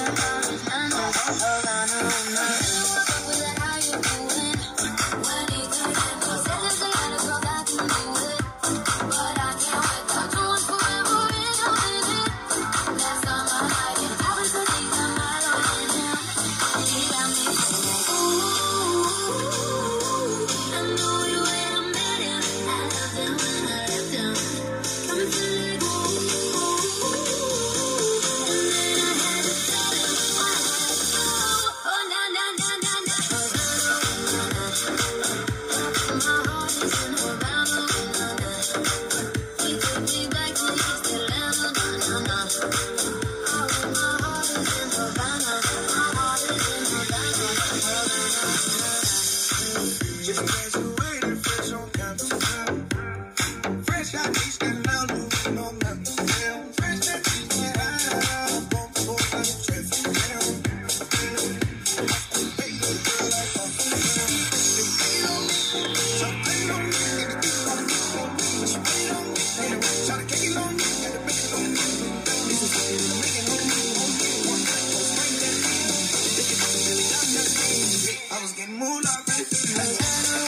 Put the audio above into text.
and Just moonlight, baby.